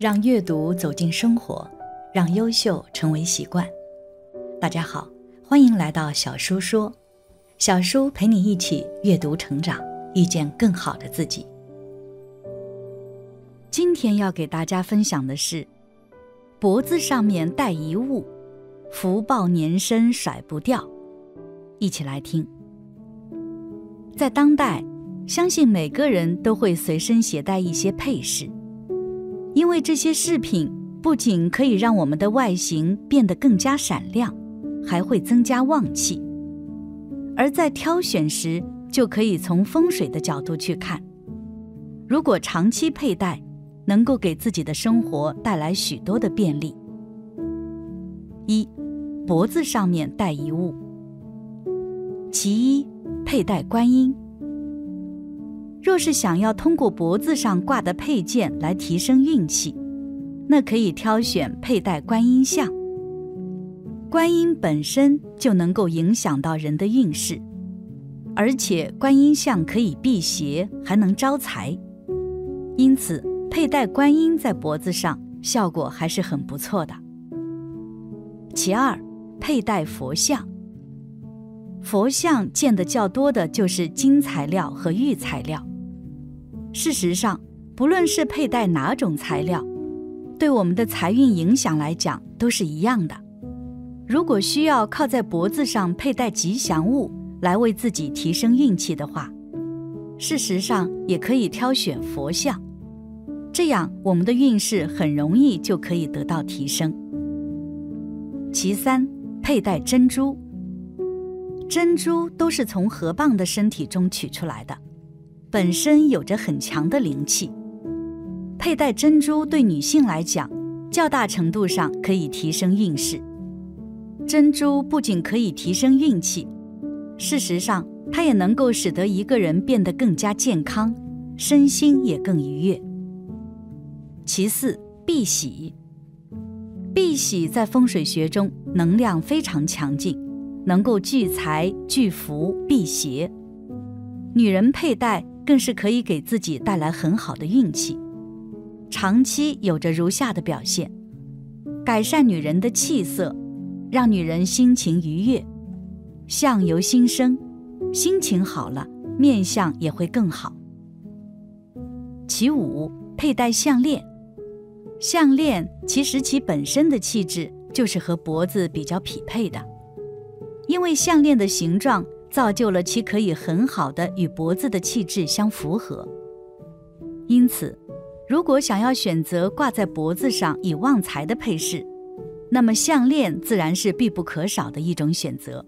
让阅读走进生活，让优秀成为习惯。大家好，欢迎来到小叔说，小叔陪你一起阅读成长，遇见更好的自己。今天要给大家分享的是，脖子上面戴一物，福报年深甩不掉。一起来听。在当代，相信每个人都会随身携带一些配饰。因为这些饰品不仅可以让我们的外形变得更加闪亮，还会增加旺气。而在挑选时，就可以从风水的角度去看。如果长期佩戴，能够给自己的生活带来许多的便利。一，脖子上面戴一物。其一，佩戴观音。若是想要通过脖子上挂的配件来提升运气，那可以挑选佩戴观音像。观音本身就能够影响到人的运势，而且观音像可以辟邪，还能招财，因此佩戴观音在脖子上效果还是很不错的。其二，佩戴佛像。佛像见的较多的就是金材料和玉材料。事实上，不论是佩戴哪种材料，对我们的财运影响来讲都是一样的。如果需要靠在脖子上佩戴吉祥物来为自己提升运气的话，事实上也可以挑选佛像，这样我们的运势很容易就可以得到提升。其三，佩戴珍珠。珍珠都是从河蚌的身体中取出来的。本身有着很强的灵气，佩戴珍珠对女性来讲，较大程度上可以提升运势。珍珠不仅可以提升运气，事实上，它也能够使得一个人变得更加健康，身心也更愉悦。其四，碧玺。碧玺在风水学中能量非常强劲，能够聚财、聚福、辟邪。女人佩戴。更是可以给自己带来很好的运气，长期有着如下的表现：改善女人的气色，让女人心情愉悦，相由心生，心情好了，面相也会更好。其五，佩戴项链。项链其实其本身的气质就是和脖子比较匹配的，因为项链的形状。造就了其可以很好的与脖子的气质相符合。因此，如果想要选择挂在脖子上以旺财的配饰，那么项链自然是必不可少的一种选择。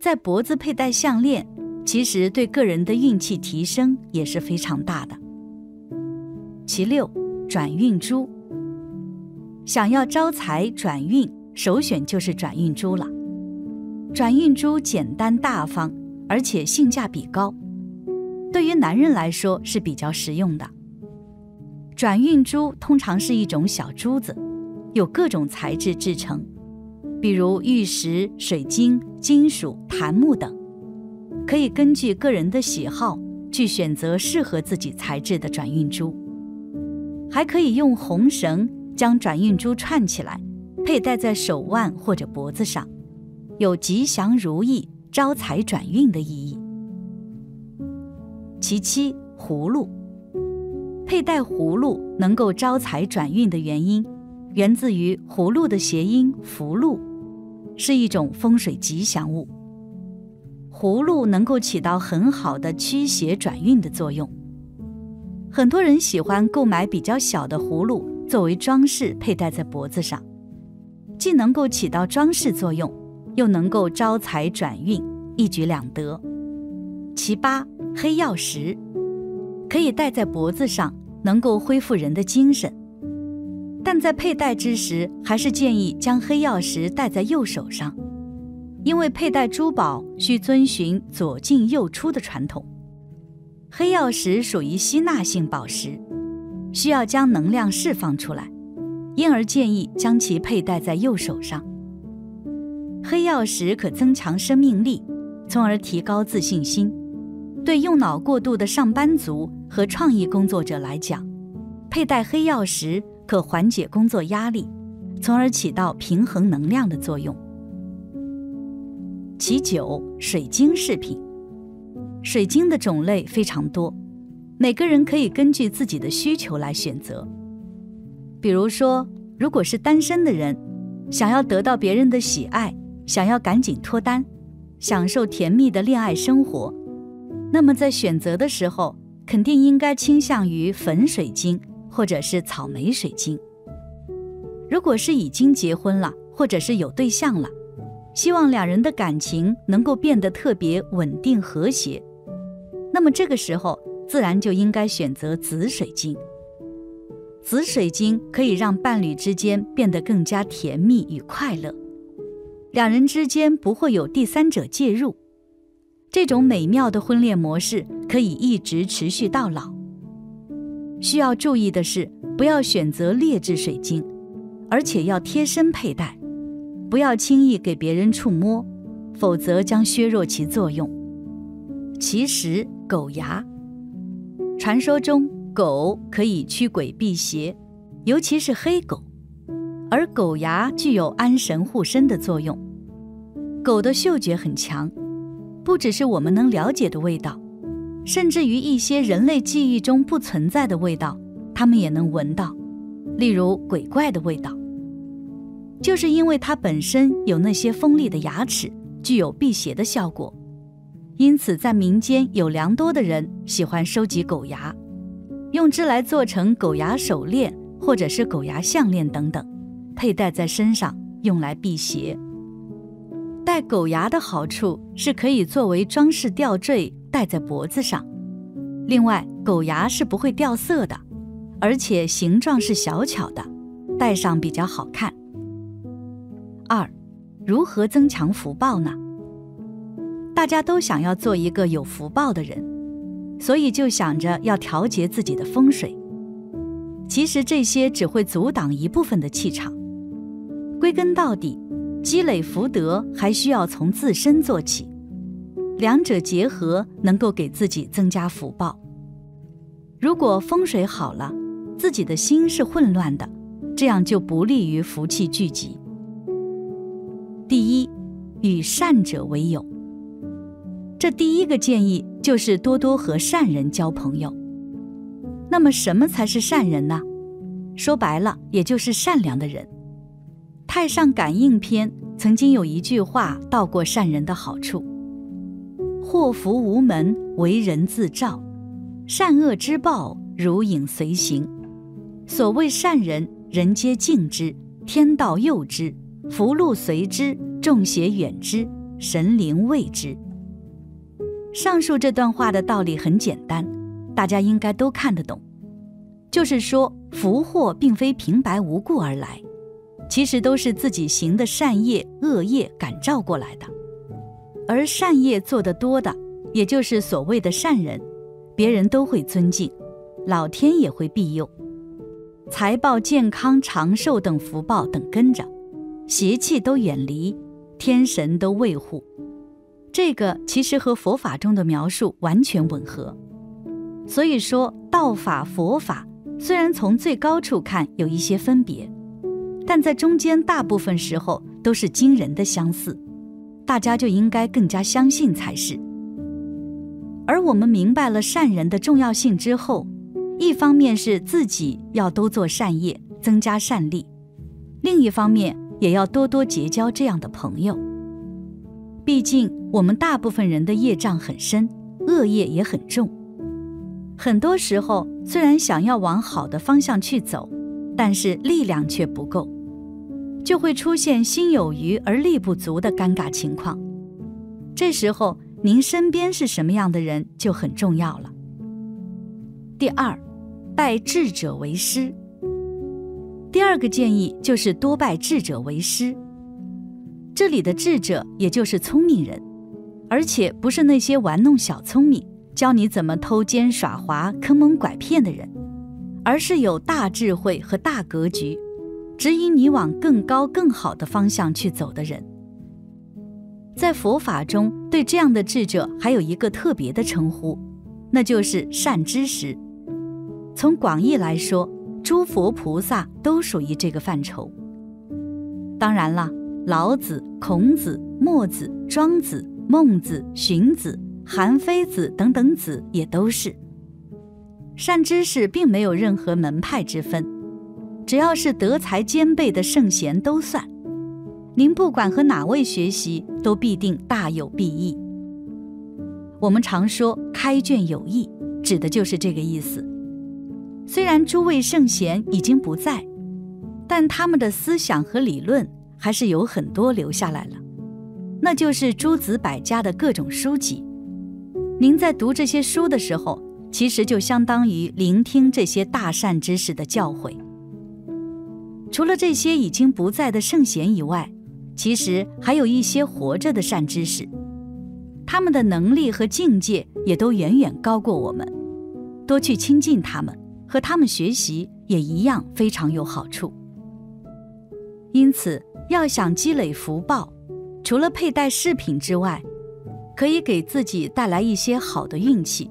在脖子佩戴项链，其实对个人的运气提升也是非常大的。其六，转运珠。想要招财转运，首选就是转运珠了。转运珠简单大方，而且性价比高，对于男人来说是比较实用的。转运珠通常是一种小珠子，有各种材质制成，比如玉石、水晶、金属、檀木等，可以根据个人的喜好去选择适合自己材质的转运珠。还可以用红绳将转运珠串起来，佩戴在手腕或者脖子上。有吉祥如意、招财转运的意义。其七，葫芦。佩戴葫芦能够招财转运的原因，源自于葫芦的谐音“福禄”，是一种风水吉祥物。葫芦能够起到很好的驱邪转运的作用。很多人喜欢购买比较小的葫芦作为装饰，佩戴在脖子上，既能够起到装饰作用。又能够招财转运，一举两得。其八，黑曜石可以戴在脖子上，能够恢复人的精神。但在佩戴之时，还是建议将黑曜石戴在右手上，因为佩戴珠宝需遵循左进右出的传统。黑曜石属于吸纳性宝石，需要将能量释放出来，因而建议将其佩戴在右手上。黑曜石可增强生命力，从而提高自信心。对用脑过度的上班族和创意工作者来讲，佩戴黑曜石可缓解工作压力，从而起到平衡能量的作用。其九，水晶饰品。水晶的种类非常多，每个人可以根据自己的需求来选择。比如说，如果是单身的人，想要得到别人的喜爱，想要赶紧脱单，享受甜蜜的恋爱生活，那么在选择的时候，肯定应该倾向于粉水晶或者是草莓水晶。如果是已经结婚了，或者是有对象了，希望两人的感情能够变得特别稳定和谐。那么这个时候，自然就应该选择紫水晶。紫水晶可以让伴侣之间变得更加甜蜜与快乐，两人之间不会有第三者介入，这种美妙的婚恋模式可以一直持续到老。需要注意的是，不要选择劣质水晶，而且要贴身佩戴，不要轻易给别人触摸，否则将削弱其作用。其实。狗牙，传说中狗可以驱鬼辟邪，尤其是黑狗，而狗牙具有安神护身的作用。狗的嗅觉很强，不只是我们能了解的味道，甚至于一些人类记忆中不存在的味道，它们也能闻到，例如鬼怪的味道。就是因为它本身有那些锋利的牙齿，具有辟邪的效果。因此，在民间有良多的人喜欢收集狗牙，用之来做成狗牙手链或者是狗牙项链等等，佩戴在身上用来辟邪。戴狗牙的好处是可以作为装饰吊坠戴在脖子上，另外狗牙是不会掉色的，而且形状是小巧的，戴上比较好看。二，如何增强福报呢？大家都想要做一个有福报的人，所以就想着要调节自己的风水。其实这些只会阻挡一部分的气场。归根到底，积累福德还需要从自身做起，两者结合能够给自己增加福报。如果风水好了，自己的心是混乱的，这样就不利于福气聚集。第一，与善者为友。这第一个建议就是多多和善人交朋友。那么，什么才是善人呢？说白了，也就是善良的人。《太上感应篇》曾经有一句话道过善人的好处：“祸福无门，为人自照；善恶之报，如影随形。所谓善人，人皆敬之，天道佑之，福禄随之，众邪远之，神灵畏之。”上述这段话的道理很简单，大家应该都看得懂。就是说，福祸并非平白无故而来，其实都是自己行的善业、恶业感召过来的。而善业做得多的，也就是所谓的善人，别人都会尊敬，老天也会庇佑，财报、健康、长寿等福报等跟着，邪气都远离，天神都卫护。这个其实和佛法中的描述完全吻合，所以说道法佛法虽然从最高处看有一些分别，但在中间大部分时候都是惊人的相似，大家就应该更加相信才是。而我们明白了善人的重要性之后，一方面是自己要多做善业，增加善力；另一方面也要多多结交这样的朋友。毕竟，我们大部分人的业障很深，恶业也很重。很多时候，虽然想要往好的方向去走，但是力量却不够，就会出现心有余而力不足的尴尬情况。这时候，您身边是什么样的人就很重要了。第二，拜智者为师。第二个建议就是多拜智者为师。这里的智者，也就是聪明人，而且不是那些玩弄小聪明、教你怎么偷奸耍滑、坑蒙拐骗的人，而是有大智慧和大格局，指引你往更高更好的方向去走的人。在佛法中，对这样的智者还有一个特别的称呼，那就是善知识。从广义来说，诸佛菩萨都属于这个范畴。当然了，老子、孔子、墨子、庄子、孟子、荀子、韩非子等等子也都是。善知识并没有任何门派之分，只要是德才兼备的圣贤都算。您不管和哪位学习，都必定大有裨益。我们常说“开卷有益”，指的就是这个意思。虽然诸位圣贤已经不在，但他们的思想和理论还是有很多留下来了，那就是诸子百家的各种书籍。您在读这些书的时候，其实就相当于聆听这些大善知识的教诲。除了这些已经不在的圣贤以外，其实还有一些活着的善知识，他们的能力和境界也都远远高过我们。多去亲近他们，和他们学习也一样非常有好处。因此，要想积累福报，除了佩戴饰品之外，可以给自己带来一些好的运气。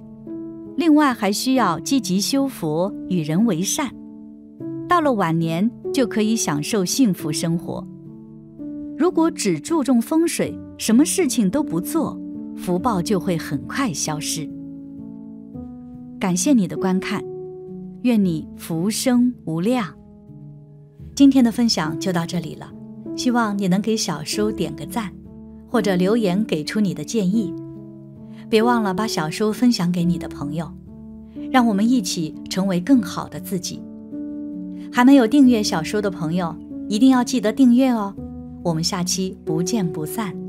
另外，还需要积极修佛，与人为善。到了晚年，就可以享受幸福生活。如果只注重风水，什么事情都不做，福报就会很快消失。感谢你的观看，愿你福生无量。今天的分享就到这里了，希望你能给小叔点个赞，或者留言给出你的建议。别忘了把小叔分享给你的朋友，让我们一起成为更好的自己。还没有订阅小说的朋友，一定要记得订阅哦。我们下期不见不散。